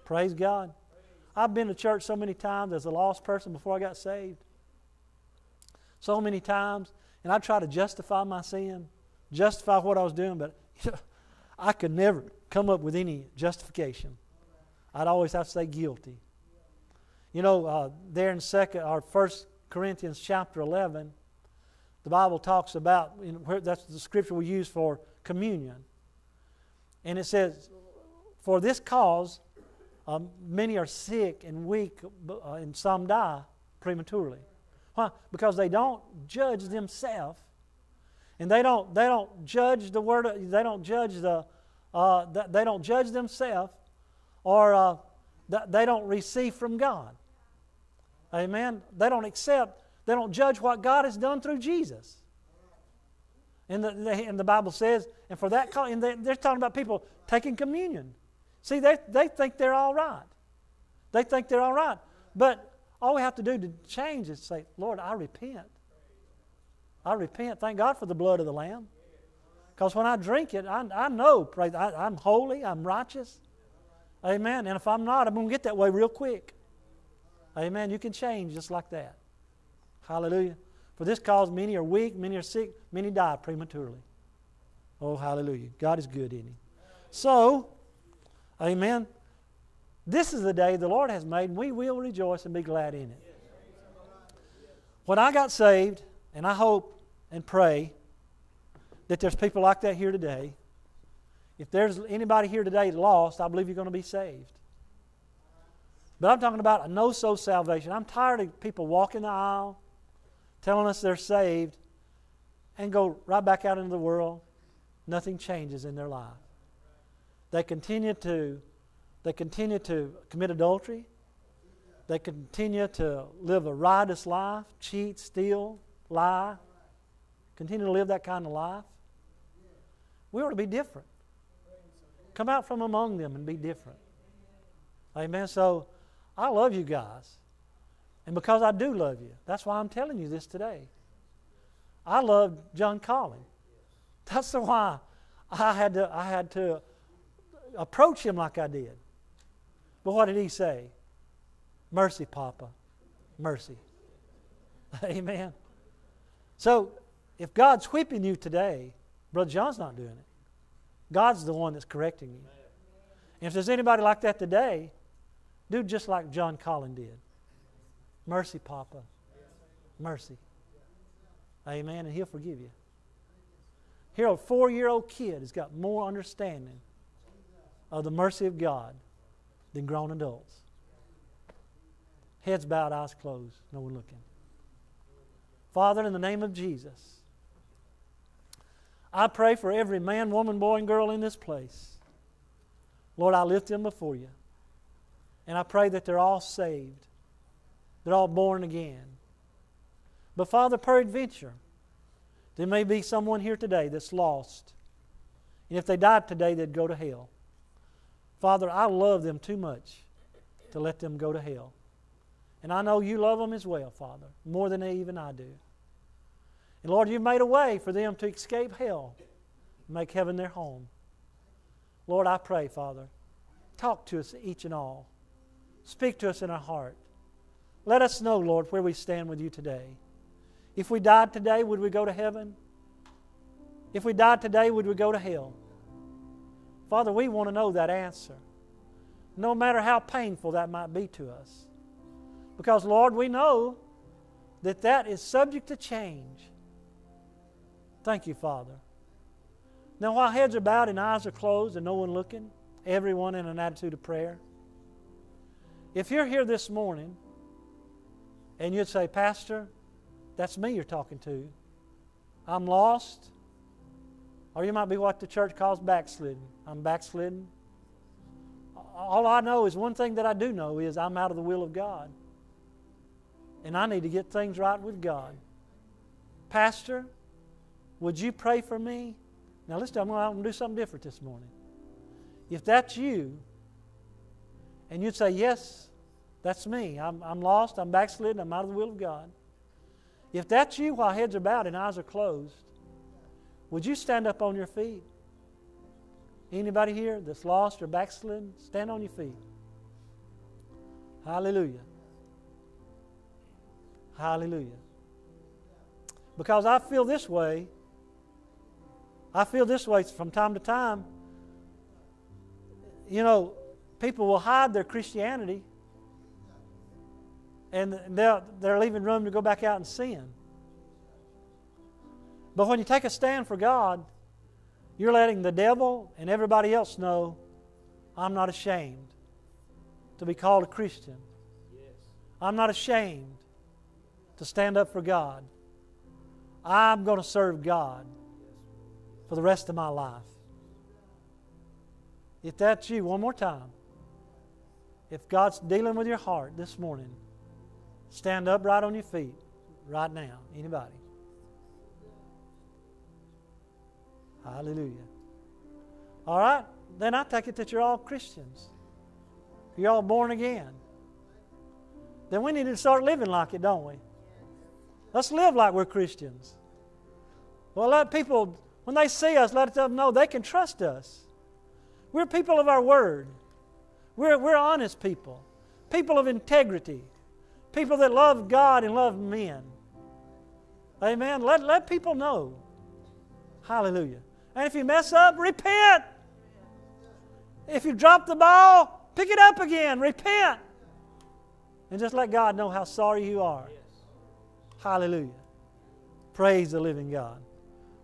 A: Praise God. I've been to church so many times as a lost person before I got saved. So many times, and I try to justify my sin, justify what I was doing, but I could never come up with any justification. I'd always have to say guilty. You know, uh, there in second or First Corinthians chapter eleven, the Bible talks about you know, where that's the scripture we use for communion, and it says, "For this cause, um, many are sick and weak, uh, and some die prematurely." Why? Because they don't judge themselves, and they don't they don't judge the word. They don't judge the uh, they don't judge themselves, or uh, they don't receive from God. Amen. They don't accept, they don't judge what God has done through Jesus. And the, and the Bible says, and for that, and they, they're talking about people taking communion. See, they, they think they're all right. They think they're all right. But all we have to do to change is say, Lord, I repent. I repent. Thank God for the blood of the Lamb. Because when I drink it, I, I know I, I'm holy, I'm righteous. Amen. And if I'm not, I'm going to get that way real quick. Amen. You can change just like that. Hallelujah. For this cause, many are weak, many are sick, many die prematurely. Oh, hallelujah. God is good, isn't He? So, amen. This is the day the Lord has made, and we will rejoice and be glad in it. When I got saved, and I hope and pray that there's people like that here today. If there's anybody here today lost, I believe you're going to be saved. But I'm talking about a know so salvation. I'm tired of people walking the aisle telling us they're saved and go right back out into the world. Nothing changes in their life. They continue to they continue to commit adultery. They continue to live a riotous life, cheat, steal, lie, continue to live that kind of life. We ought to be different. Come out from among them and be different. Amen. So I love you guys. And because I do love you, that's why I'm telling you this today. I love John Collin. That's the why I had to I had to approach him like I did. But what did he say? Mercy, Papa. Mercy. Amen. So if God's whipping you today, Brother John's not doing it. God's the one that's correcting you. And if there's anybody like that today, do just like John Collin did. Mercy, Papa. Mercy. Amen. And He'll forgive you. Here, a four year old kid has got more understanding of the mercy of God than grown adults. Heads bowed, eyes closed, no one looking. Father, in the name of Jesus, I pray for every man, woman, boy, and girl in this place. Lord, I lift them before you. And I pray that they're all saved, they're all born again. But, Father, peradventure, there may be someone here today that's lost. And if they died today, they'd go to hell. Father, I love them too much to let them go to hell. And I know you love them as well, Father, more than even I do. And Lord, you've made a way for them to escape hell, make heaven their home. Lord, I pray, Father, talk to us each and all. Speak to us in our heart. Let us know, Lord, where we stand with you today. If we died today, would we go to heaven? If we died today, would we go to hell? Father, we want to know that answer, no matter how painful that might be to us. Because, Lord, we know that that is subject to change. Thank you, Father. Now, while heads are bowed and eyes are closed and no one looking, everyone in an attitude of prayer, if you're here this morning and you'd say, Pastor, that's me you're talking to, I'm lost, or you might be what the church calls backslidden. I'm backslidden. All I know is one thing that I do know is I'm out of the will of God. And I need to get things right with God. Pastor, would you pray for me? Now, listen, I'm going to do something different this morning. If that's you, and you'd say, Yes, that's me. I'm, I'm lost. I'm backslidden. I'm out of the will of God. If that's you while heads are bowed and eyes are closed, would you stand up on your feet? Anybody here that's lost or backslidden, stand on your feet. Hallelujah. Hallelujah. Because I feel this way I feel this way from time to time. You know, people will hide their Christianity and they're, they're leaving room to go back out and sin. But when you take a stand for God, you're letting the devil and everybody else know I'm not ashamed to be called a Christian. I'm not ashamed to stand up for God. I'm going to serve God for the rest of my life. If that's you, one more time. If God's dealing with your heart this morning, stand up right on your feet right now. Anybody? Hallelujah. All right, then I take it that you're all Christians. You're all born again. Then we need to start living like it, don't we? Let's live like we're Christians. Well, let people, when they see us, let them know they can trust us. We're people of our word. We're, we're honest people, people of integrity, people that love God and love men. Amen. Let, let people know. Hallelujah. And if you mess up, repent. If you drop the ball, pick it up again. Repent. And just let God know how sorry you are. Hallelujah. Praise the living God.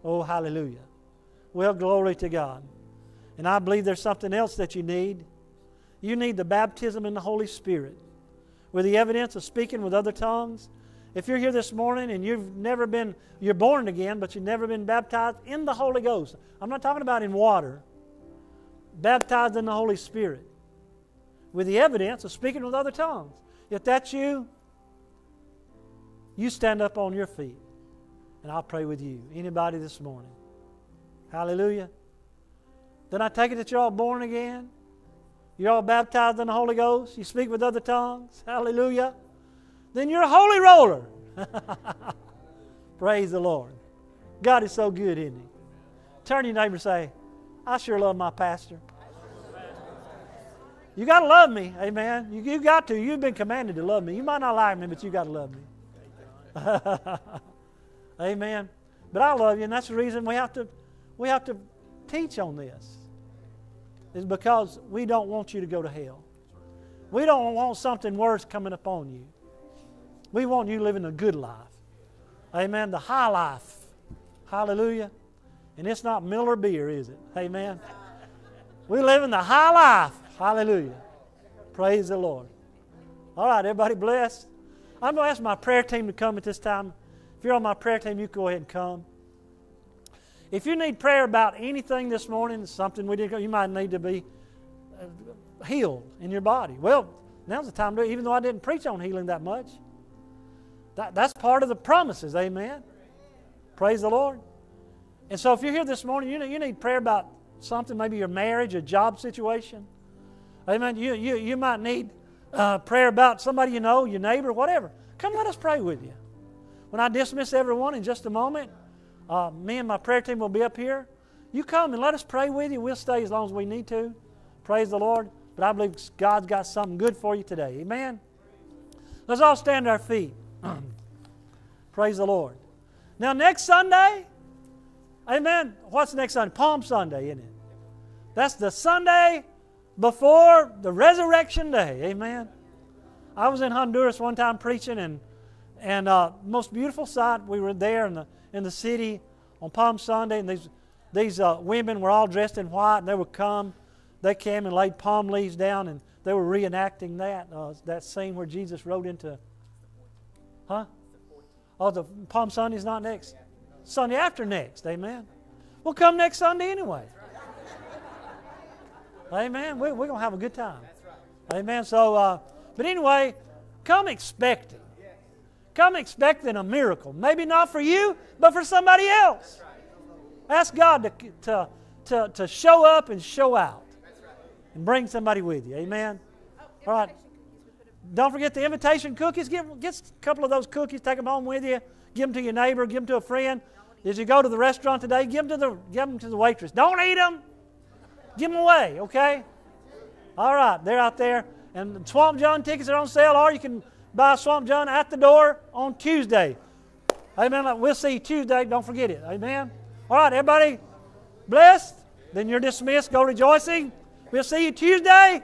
A: Oh, hallelujah. Well, glory to God. And I believe there's something else that you need. You need the baptism in the Holy Spirit with the evidence of speaking with other tongues. If you're here this morning and you've never been, you're born again, but you've never been baptized in the Holy Ghost, I'm not talking about in water, baptized in the Holy Spirit with the evidence of speaking with other tongues. If that's you, you stand up on your feet and I'll pray with you. Anybody this morning? Hallelujah. Then I take it that you're all born again. You're all baptized in the Holy Ghost. You speak with other tongues. Hallelujah. Then you're a holy roller. Praise the Lord. God is so good, isn't He? Turn to your neighbor and say, I sure love my pastor. You got to love me, amen. You, you got to. You've been commanded to love me. You might not like me, but you got to love me. amen. But I love you, and that's the reason we have to we have to teach on this. Is because we don't want you to go to hell. We don't want something worse coming upon you. We want you living a good life. Amen. The high life. Hallelujah. And it's not Miller beer, is it? Amen. We live in the high life. Hallelujah. Praise the Lord. All right, everybody blessed. I'm going to ask my prayer team to come at this time. If you're on my prayer team, you can go ahead and come. If you need prayer about anything this morning, something we didn't, you might need to be uh, healed in your body. Well, now's the time to do it, even though I didn't preach on healing that much. That, that's part of the promises, amen. Praise the Lord. And so if you're here this morning, you, know, you need prayer about something, maybe your marriage, a job situation. Amen. You, you, you might need uh, prayer about somebody you know, your neighbor, whatever. Come let us pray with you. When I dismiss everyone in just a moment, uh, me and my prayer team will be up here. You come and let us pray with you. We'll stay as long as we need to. Praise the Lord. But I believe God's got something good for you today. Amen. Let's all stand to our feet. Praise the Lord. Now, next Sunday, amen. What's next Sunday? Palm Sunday, isn't it? That's the Sunday before the resurrection day. Amen. I was in Honduras one time preaching, and and uh, most beautiful sight. We were there in the in the city on Palm Sunday, and these these uh, women were all dressed in white, and they would come. They came and laid palm leaves down, and they were reenacting that uh, that scene where Jesus rode into. Huh? Oh, the Palm Sunday's not next. Sunday after next. Amen. We'll come next Sunday anyway. Amen. We, we're going to have a good time. Amen. So, uh, but anyway, come expecting. Come expecting a miracle. Maybe not for you, but for somebody else. Ask God to, to, to, to show up and show out and bring somebody with you. Amen. All right. Don't forget the invitation cookies. Get, get a couple of those cookies, take them home with you. Give them to your neighbor, give them to a friend. As you go to the restaurant today, give them to the, give them to the waitress. Don't eat them. Give them away, okay? All right, they're out there. And the Swamp John tickets are on sale, or you can buy Swamp John at the door on Tuesday. Amen. We'll see you Tuesday. Don't forget it. Amen. All right, everybody blessed? Then you're dismissed. Go rejoicing. We'll see you Tuesday.